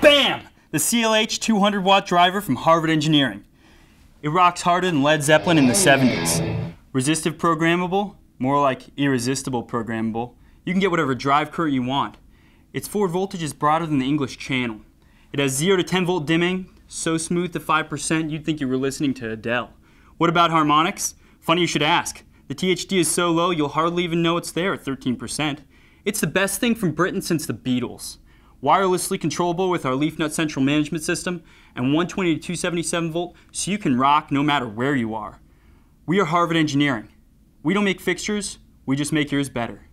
Bam! The CLH 200 watt driver from Harvard Engineering. It rocks harder than Led Zeppelin in the 70s. Resistive programmable, more like irresistible programmable. You can get whatever drive current you want. Its forward voltage is broader than the English Channel. It has 0 to 10 volt dimming, so smooth to 5% you'd think you were listening to Adele. What about harmonics? Funny you should ask. The THD is so low you'll hardly even know it's there at 13%. It's the best thing from Britain since the Beatles. Wirelessly controllable with our LeafNut central management system and 120 to 277 volt so you can rock no matter where you are. We are Harvard Engineering. We don't make fixtures, we just make yours better.